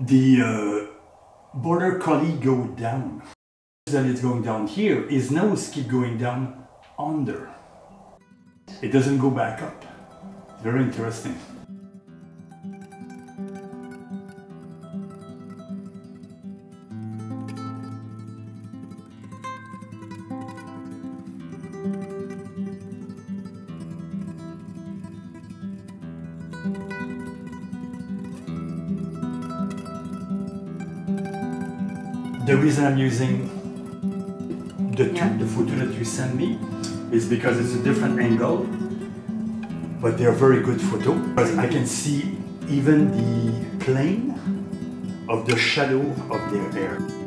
the uh, border collie go down. That it's going down here, his nose keep going down under. It doesn't go back up. Very interesting. The reason I'm using the, two, Yeah. the photo that you sent me is because it's a different angle, but they're very good photo because I can see even the plane of the shadow of their hair.